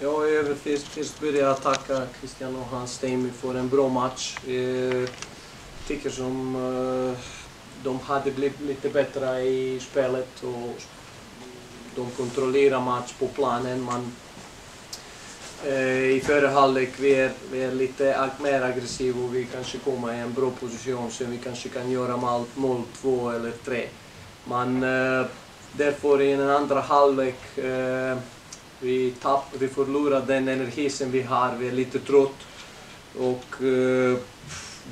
Jag är först, vill jag tacka Christian och hans team för en bra match. Jag tycker som eh, de hade blivit lite bättre i spelet och de kontrollerar match på planen. Man, eh, I förra halvlek vi är vi är lite mer aggressiva och vi kanske kommer i en bra position så vi kanske kan göra mål, mål två eller tre. Men därför i den andra halvlek eh, vi, tapp, vi förlorar den energi som vi har, vi är lite trött. Och eh,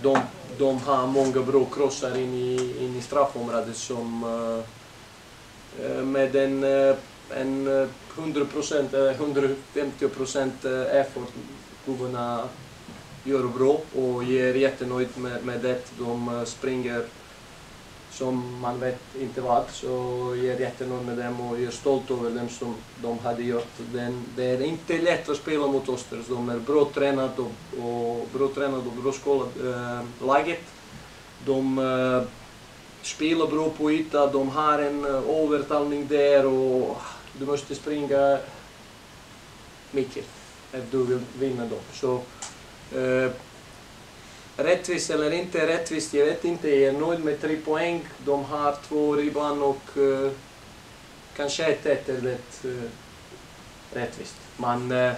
de, de har många bra krossar in i, in i straffområdet som eh, eh med en, eh, en eh, 100%, 150% effort gubbarna gör bra och jag är jättenöjd med, med det. De springer som man vet inte vad. Så jag är jättenöjd med dem och jag är stolt över dem som de hade gjort. Den, det är inte lätt att spela mot Östers. De är bra tränade och, och, bra tränade och bra skolade, äh, laget. De äh, spelar bra på yta, de har en äh, övertalning där och ah, du måste springa mycket om eh, du vill vinna dem. Så, äh, Rättvist eller inte rättvist, jag vet inte. Jag är nöjd med tre poäng. De har två ribban och uh, kanske ett ett är det uh, rättvist. Men uh,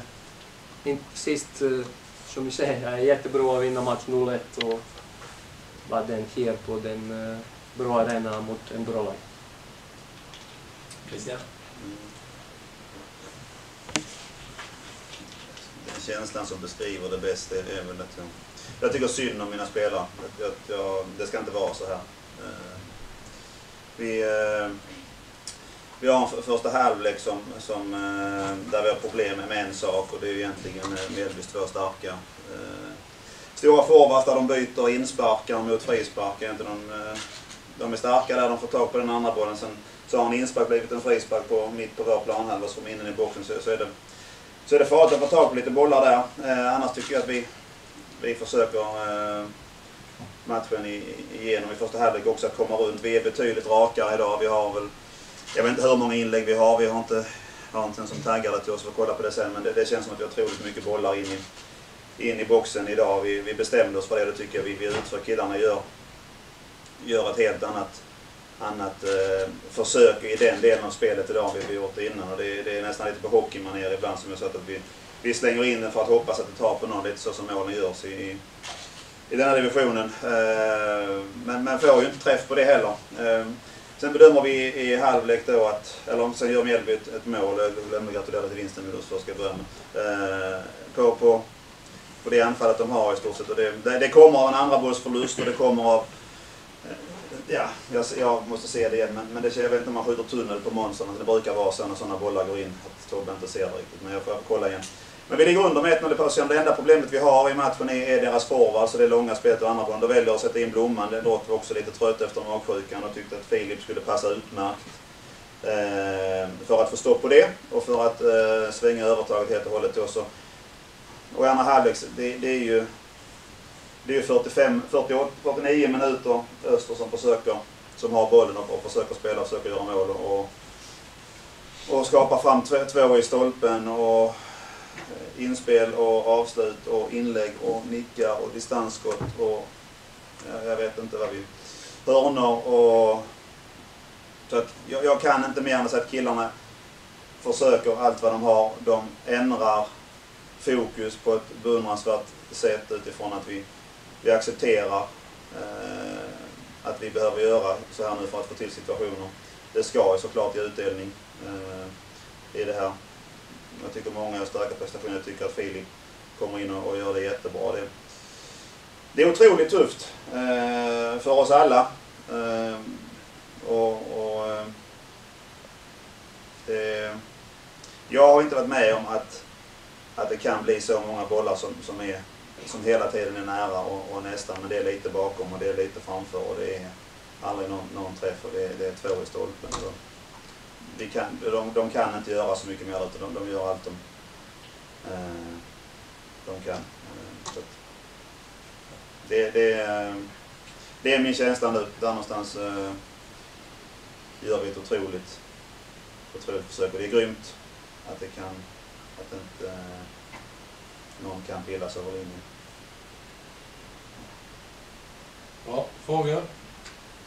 in, sist, uh, som vi säger, är jättebra att vinna match 0-1 och vara den här på den uh, bra arena mot en bra lag. Christian? Den känslan som beskriver det bäst är är väl att jag, tycker synd om mina spelare. Att jag, jag, det ska inte vara så här. Eh, vi, eh, vi har en första halvlek som, som, eh, där vi har problem med en sak och det är ju egentligen eh, Mjällbys två starka. Stora forwards där de byter insparkar mot frisparkar. Inte någon, de är starka där, de får tag på den andra bollen. Sen så har en inspark blivit en frispark på, mitt på vår planhalva som inne i boxen så, så är det så är det farligt att få tag på lite bollar där. Annars tycker jag att vi, vi försöker eh, matchen i, igenom i första halvlek också att komma runt. Vi är betydligt rakare idag. Vi har väl, jag vet inte hur många inlägg vi har. Vi har inte, har inte en som taggade till oss för att kolla på det sen. Men det, det känns som att vi har otroligt mycket bollar in i, in i boxen idag. Vi, vi bestämde oss för det. Det tycker jag vi, vi utför. Killarna gör, gör ett helt annat annat eh, försök i den delen av spelet idag än vi har gjort innan. Och det, det är nästan lite på hockeymanér ibland som jag sa att vi, vi slänger in den för att hoppas att det tar på någon, lite så som målen görs i, i, i den här divisionen. Eh, men man får ju inte träff på det heller. Eh, sen bedömer vi i, halvlek då att, eller sen gör Mjällby ett, ett mål, jag glömde gratulera till vinsten nu då, ska jag börja med. Eh, på, på, på det anfallet de har i stort sett. Och det, det, det kommer av en andra bollsförlust och det kommer av Ja, jag, jag måste se det igen. Men, men det, jag vet inte om man skjuter tunnel på monstren. Det brukar vara så när sådana bollar går in att Tobbe inte ser det riktigt. Men jag får kolla igen. Men vi ligger under med 1-0 i pausen. Det enda problemet vi har i matchen är, är deras forward. så det långa spelet och andra bollen. Då väljer att sätta in Blomman. Den var också lite trött efter magsjukan och tyckte att Filip skulle passa utmärkt. Eh, för att få stopp på det och för att eh, svänga övertaget helt och hållet. Också. Och i andra halvlek, det, det är ju det är ju 45, 48, 49 minuter Öster som försöker, som har bollen och, och försöker spela och försöker göra mål och, och skapa fram två, två i stolpen och eh, inspel och avslut och inlägg och nickar och distansskott och jag vet inte vad vi... Hörnor och... Så att jag, jag kan inte mer än att säga att killarna försöker allt vad de har. De ändrar fokus på ett beundransvärt sätt utifrån att vi vi accepterar eh, att vi behöver göra så här nu för att få till situationer. Det ska ju såklart ge utdelning eh, i det här. Jag tycker många gör starka prestationer. Jag tycker att Filip kommer in och, och gör det jättebra. Det, det är otroligt tufft eh, för oss alla. Eh, och, och eh, det, jag har inte varit med om att, att det kan bli så många bollar som, som är som hela tiden är nära och, och nästan, men det är lite bakom och det är lite framför och det är aldrig någon, någon träff och det, det är två i stolpen. Så vi kan, de, de kan inte göra så mycket mer utan de, de gör allt de, eh, de kan. Eh, så att det, det, är- det är min känsla nu. Där någonstans eh, gör vi ett otroligt, otroligt försök och det är grymt att det kan Att det inte eh, någon kan pillas över linjen. Bra. Frågor?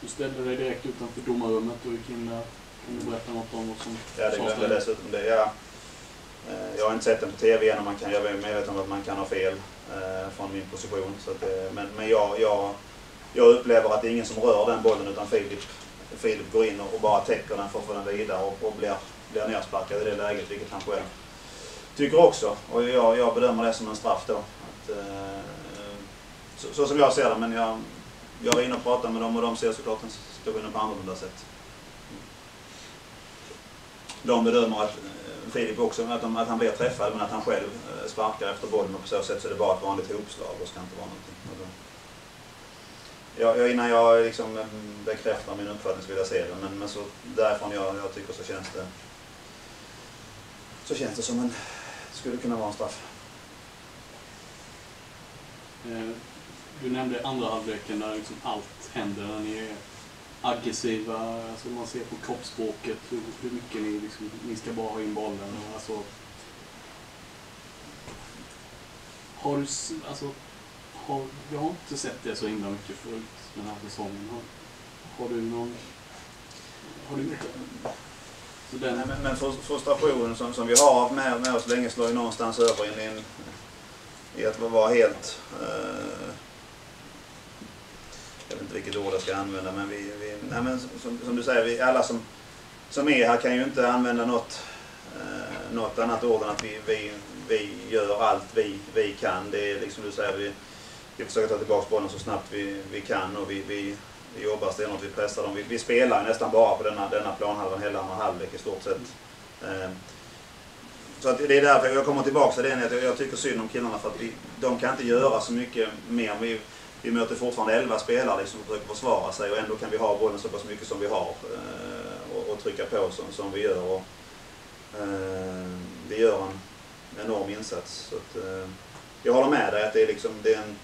Du ställde dig direkt utanför domarrummet och gick in där. Kan du berätta något om vad som Ja, det glömde där? dessutom det. Ja, eh, jag har inte sett den på TV än och man kan, jag är medveten om att man kan ha fel eh, från min position. Så att, det- men men jag, jag, jag upplever att det är ingen som rör den bollen utan Filip, Filip går in och, och bara täcker den för att få den vidare och, och blir, blir nersparkad i det läget, vilket han själv tycker också. Och jag, jag bedömer det som en straff då. Att, eh, så, så som jag ser det, men jag, jag är inne och pratar med dem och de ser såklart en situationen på annorlunda sätt. De bedömer att eh, Filip också, att, de, att han blir träffad men att han själv eh, sparkar efter bollen och på så sätt så är det bara ett vanligt hopslag och ska inte vara någonting. Jag, jag, innan jag liksom eh, bekräftar min uppfattning så vill jag se det men, men så därifrån jag, jag tycker så känns det så känns det som en, skulle kunna vara en straff. Eh, du nämnde andra halvleken där liksom allt händer. När ni är aggressiva, alltså man ser på kroppsspråket hur, hur mycket ni, liksom, ni ska bara ha in bollen. Och alltså, har du, alltså, har, jag har inte sett det så himla mycket förut den här säsongen. Har, har du någon... Har du inte? Den, Nej, men, men frustrationen som, som vi har med, med oss länge slår ju någonstans över in i, en, i att vara helt... Eh, jag vet inte vilket ord jag ska använda men vi... vi nej, men som, som du säger, vi, alla som, som är här kan ju inte använda något, eh, något annat ord än att vi, vi, vi gör allt vi, vi kan. Det är liksom du säger, vi, vi försöker ta tillbaka bollen så snabbt vi, vi kan och vi, vi, vi jobbar stenhårt, vi pressar dem. Vi, vi spelar ju nästan bara på denna, denna planhalvan hela andra halvlek i stort sett. Ehm, så att det är därför jag kommer tillbaka till det, att jag, tycker synd om killarna för att vi, de kan inte göra så mycket mer. Vi, vi möter fortfarande 11 spelare liksom, som försöker försvara sig och ändå kan vi ha bollen så pass mycket som vi har eh, och, och trycka på som, som vi gör. Och, eh, vi gör en enorm insats. Så att, eh, jag håller med dig att det är, liksom, det är en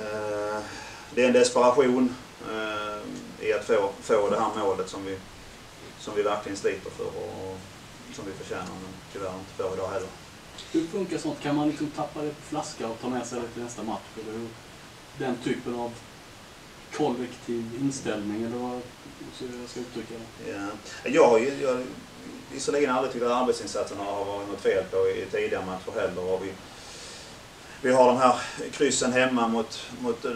eh, det är en desperation eh, i att få, få det här målet som vi, som vi verkligen sliter för och som vi förtjänar men tyvärr inte får idag heller. hur funkar sånt? Kan man liksom tappa det på flaska och ta med sig det till nästa match? Eller hur? Den typen av kollektiv inställning eller vad jag ska uttrycka det? Ja. Jag har ju jag, visserligen aldrig tyckt att arbetsinsatsen har varit något fel på i tidigare matcher heller. Och vi, vi har de här kryssen hemma mot... mot eh,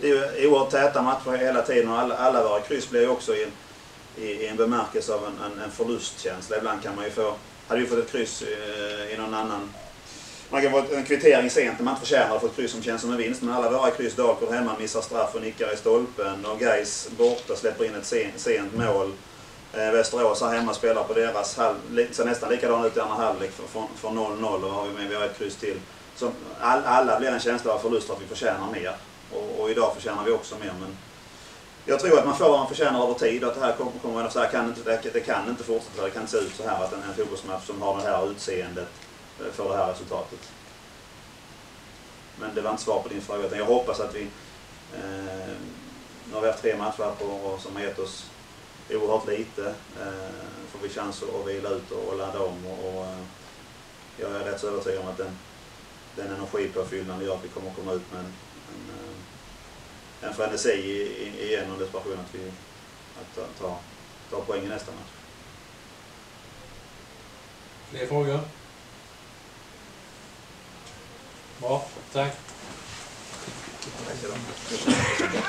det är ju oerhört täta matcher hela tiden och alla, alla våra kryss blir ju också i, i, i en bemärkelse av en, en, en förlustkänsla. Ibland kan man ju få... Hade vi fått ett kryss i, i någon annan... Man kan få en kvittering sent när man inte förtjänar att få ett kryss som känns som en vinst. Men alla våra kryss, Dalkurd hemma missar straff och nickar i stolpen och Gais borta släpper in ett sent, sent mål. Eh, Västerås här hemma spelar på deras halv, ser nästan likadan ut i andra halvlek för- från, 0-0 och har vi, men vi har ett kryss till. Så all, alla blir en känsla av förlust att vi förtjänar mer. Och, och idag förtjänar vi också mer. Men jag tror att man får vad man förtjänar över tid och att det här kommer, kommer att så här kan inte, det, det kan inte fortsätta. Det kan inte se ut så här att en, en fotbollsmatch som har det här utseendet eh, får det här resultatet. Men det var inte svar på din fråga utan jag hoppas att vi eh, nu har vi haft tre matcher här på, som har gett oss oerhört lite. Eh, får vi chans att vila ut och, och ladda om. Och, och, eh, jag är rätt så övertygad om att den, den energipåfyllnaden gör att vi kommer att komma ut med en, en, eh, en frenesi i- i- igen och desperation att vi att ta, ta, ta poäng i nästa match. Fler frågor? Bra, tack. Tack så mycket.